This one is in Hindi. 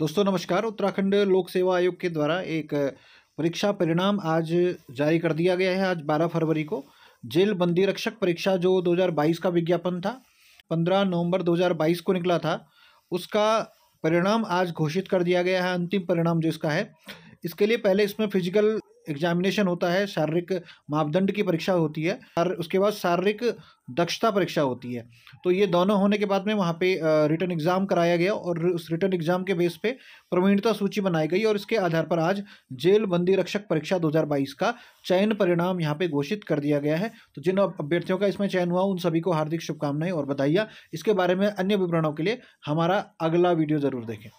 दोस्तों, नमस्कार। उत्तराखंड लोक सेवा आयोग के द्वारा एक परीक्षा परिणाम आज जारी कर दिया गया है, आज 12 फरवरी को। जेल बंदी रक्षक परीक्षा जो 2022 का विज्ञापन था 15 नवंबर 2022 को निकला था, उसका परिणाम आज घोषित कर दिया गया है, अंतिम परिणाम जो इसका है। इसके लिए पहले इसमें फ़िज़िकल एग्जामिनेशन होता है, शारीरिक मापदंड की परीक्षा होती है, और उसके बाद शारीरिक दक्षता परीक्षा होती है। तो ये दोनों होने के बाद में वहाँ पे रिटर्न एग्ज़ाम कराया गया और उस रिटर्न एग्ज़ाम के बेस पे प्रवीणता सूची बनाई गई और इसके आधार पर आज जेल बंदी रक्षक परीक्षा 2022 का चयन परिणाम यहाँ पे घोषित कर दिया गया है। तो जिन अभ्यर्थियों का इसमें चयन हुआ, उन सभी को हार्दिक शुभकामनाएँ और बधाइयाँ। इसके बारे में अन्य विवरणों के लिए हमारा अगला वीडियो ज़रूर देखें।